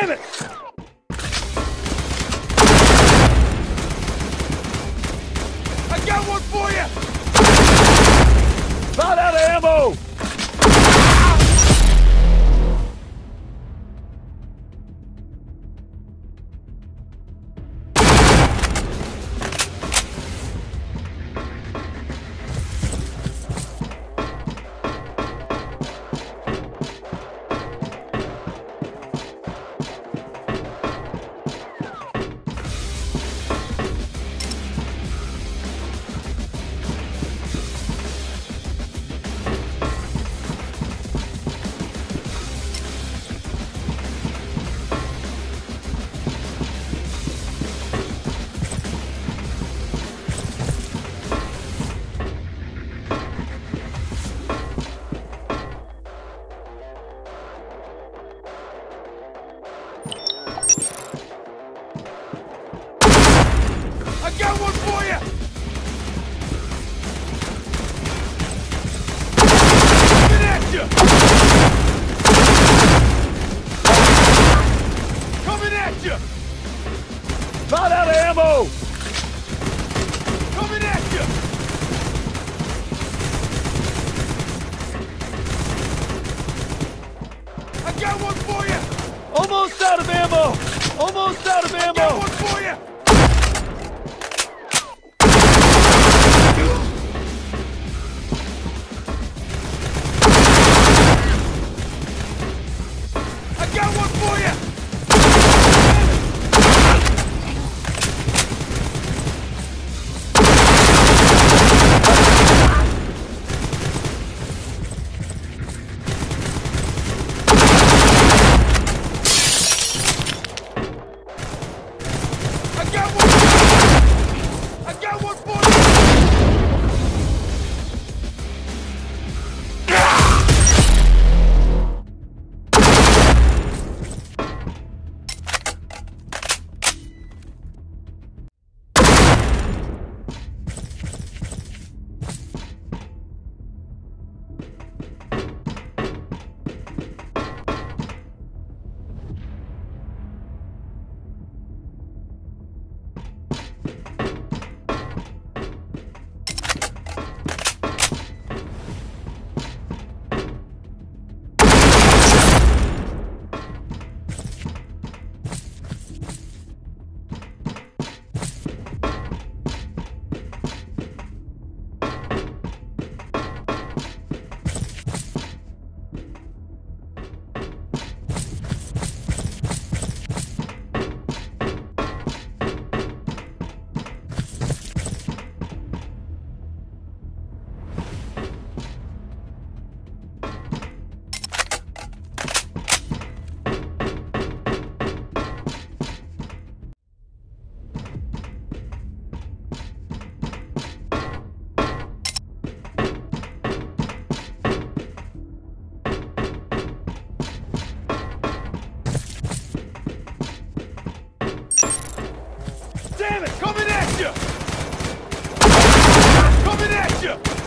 Damn it! I got one for you! About out of of ammo! Coming at you! I got one for you! Almost out of ammo! Almost out of ammo! I Got one for you! Damn it! Coming at you! Coming at you!